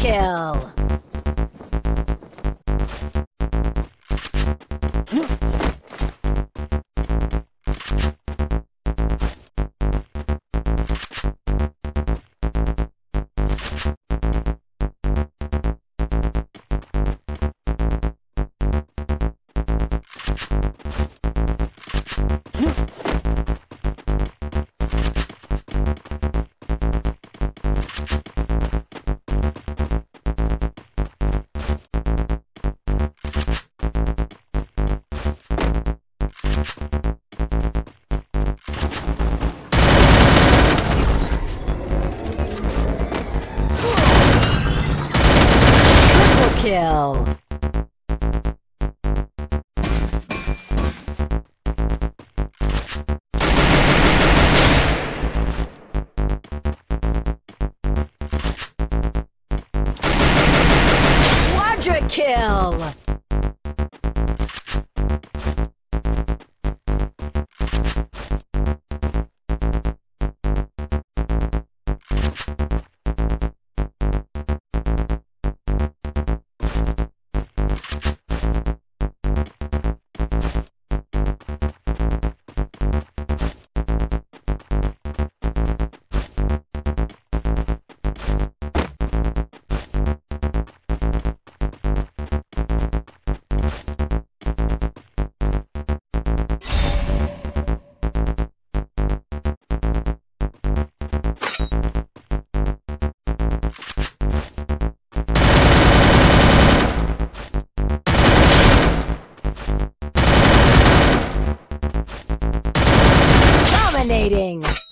kill. Kill. Quadra kill. Dominating.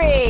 Spree!